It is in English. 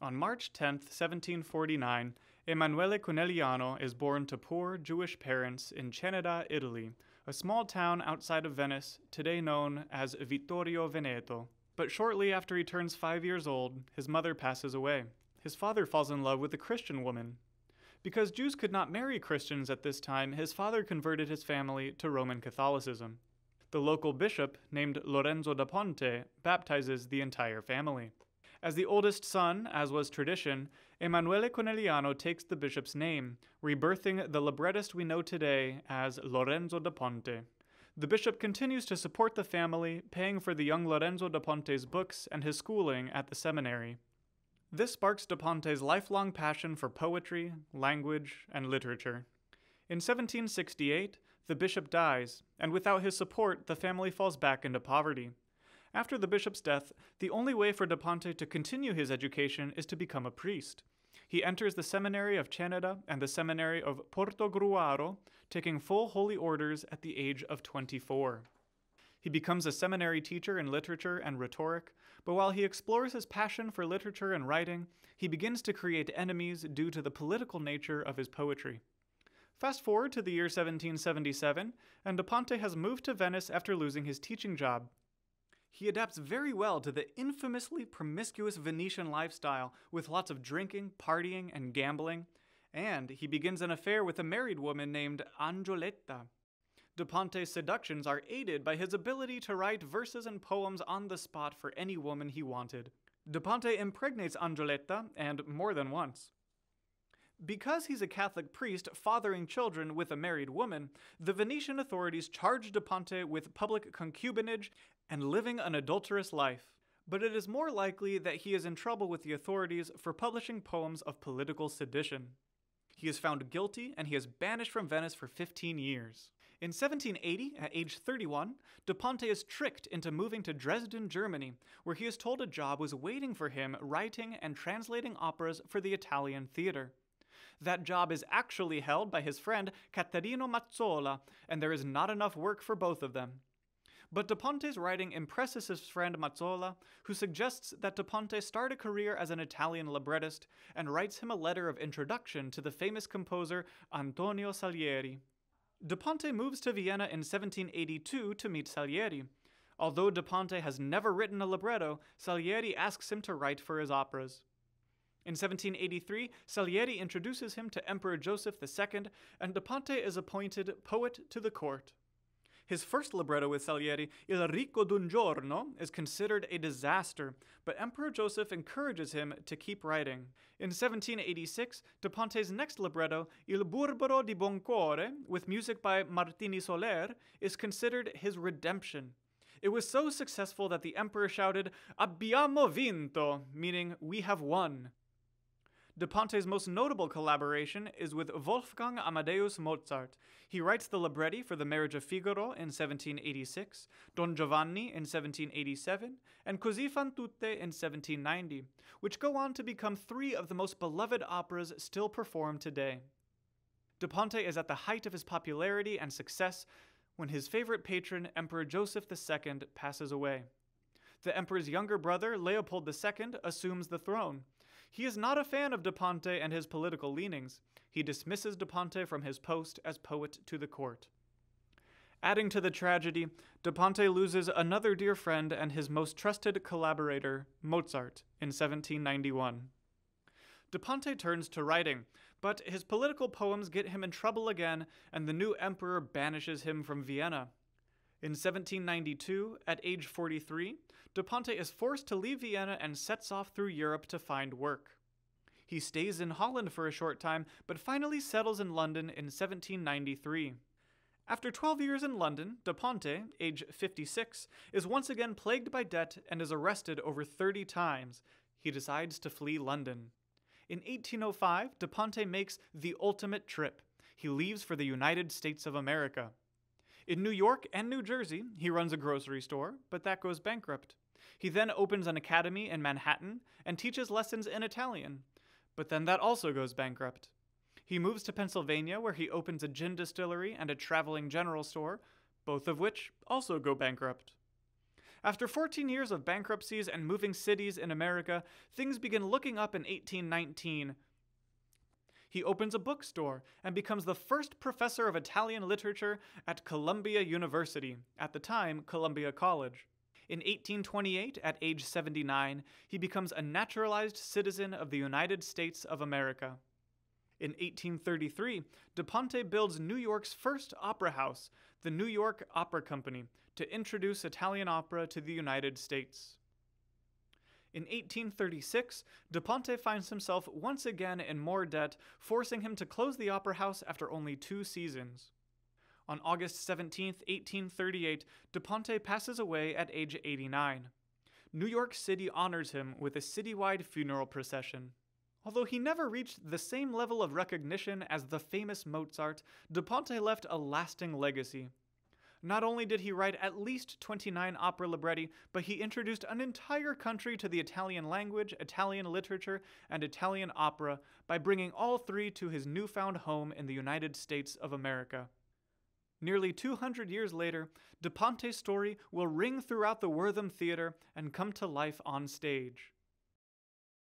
On March 10, 1749, Emanuele Conegliano is born to poor Jewish parents in Ceneda, Italy, a small town outside of Venice, today known as Vittorio Veneto. But shortly after he turns five years old, his mother passes away. His father falls in love with a Christian woman. Because Jews could not marry Christians at this time, his father converted his family to Roman Catholicism. The local bishop, named Lorenzo da Ponte, baptizes the entire family. As the oldest son, as was tradition, Emanuele Conegliano takes the bishop's name, rebirthing the librettist we know today as Lorenzo da Ponte. The bishop continues to support the family, paying for the young Lorenzo da Ponte's books and his schooling at the seminary. This sparks da Ponte's lifelong passion for poetry, language, and literature. In 1768, the bishop dies, and without his support, the family falls back into poverty. After the bishop's death, the only way for Da Ponte to continue his education is to become a priest. He enters the seminary of Ceneda and the seminary of Portogruaro, taking full holy orders at the age of 24. He becomes a seminary teacher in literature and rhetoric, but while he explores his passion for literature and writing, he begins to create enemies due to the political nature of his poetry. Fast forward to the year 1777, and Da Ponte has moved to Venice after losing his teaching job. He adapts very well to the infamously promiscuous Venetian lifestyle, with lots of drinking, partying, and gambling, and he begins an affair with a married woman named Angioletta. Da Ponte's seductions are aided by his ability to write verses and poems on the spot for any woman he wanted. Da Ponte impregnates Angioletta, and more than once. Because he's a Catholic priest fathering children with a married woman, the Venetian authorities charge Da Ponte with public concubinage and living an adulterous life. But it is more likely that he is in trouble with the authorities for publishing poems of political sedition. He is found guilty and he is banished from Venice for 15 years. In 1780, at age 31, Da Ponte is tricked into moving to Dresden, Germany, where he is told a job was waiting for him writing and translating operas for the Italian theater. That job is actually held by his friend Caterino Mazzola, and there is not enough work for both of them. But Da Ponte's writing impresses his friend Mazzola, who suggests that Da Ponte start a career as an Italian librettist and writes him a letter of introduction to the famous composer Antonio Salieri. Da Ponte moves to Vienna in 1782 to meet Salieri. Although Da Ponte has never written a libretto, Salieri asks him to write for his operas. In 1783, Salieri introduces him to Emperor Joseph II, and Da Ponte is appointed poet to the court. His first libretto with Salieri, Il Ricco d'un Giorno, is considered a disaster, but Emperor Joseph encourages him to keep writing. In 1786, Da Ponte's next libretto, Il Burbero di Boncuore, with music by Martín y Soler, is considered his redemption. It was so successful that the emperor shouted, Abbiamo vinto, meaning we have won. Da Ponte's most notable collaboration is with Wolfgang Amadeus Mozart. He writes the libretti for The Marriage of Figaro in 1786, Don Giovanni in 1787, and Così fan tutte in 1790, which go on to become three of the most beloved operas still performed today. Da Ponte is at the height of his popularity and success when his favorite patron, Emperor Joseph II, passes away. The emperor's younger brother, Leopold II, assumes the throne. He is not a fan of Da Ponte and his political leanings. He dismisses Da Ponte from his post as poet to the court. Adding to the tragedy, Da Ponte loses another dear friend and his most trusted collaborator, Mozart, in 1791. Da Ponte turns to writing, but his political poems get him in trouble again, and the new emperor banishes him from Vienna. In 1792, at age 43, Da Ponte is forced to leave Vienna and sets off through Europe to find work. He stays in Holland for a short time, but finally settles in London in 1793. After 12 years in London, Da Ponte, age 56, is once again plagued by debt and is arrested over 30 times. He decides to flee London. In 1805, Da Ponte makes the ultimate trip. He leaves for the United States of America. In New York and New Jersey, he runs a grocery store, but that goes bankrupt. He then opens an academy in Manhattan and teaches lessons in Italian, but then that also goes bankrupt. He moves to Pennsylvania, where he opens a gin distillery and a traveling general store, both of which also go bankrupt. After 14 years of bankruptcies and moving cities in America, things begin looking up in 1819. He opens a bookstore and becomes the first professor of Italian literature at Columbia University, at the time Columbia College. In 1828, at age 79, he becomes a naturalized citizen of the United States of America. In 1833, Da Ponte builds New York's first opera house, the New York Opera Company, to introduce Italian opera to the United States. In 1836, Da Ponte finds himself once again in more debt, forcing him to close the opera house after only two seasons. On August 17, 1838, Da Ponte passes away at age 89. New York City honors him with a citywide funeral procession. Although he never reached the same level of recognition as the famous Mozart, Da Ponte left a lasting legacy. Not only did he write at least 29 opera libretti, but he introduced an entire country to the Italian language, Italian literature, and Italian opera by bringing all three to his newfound home in the United States of America. Nearly 200 years later, Da Ponte's story will ring throughout the Wortham Theater and come to life on stage.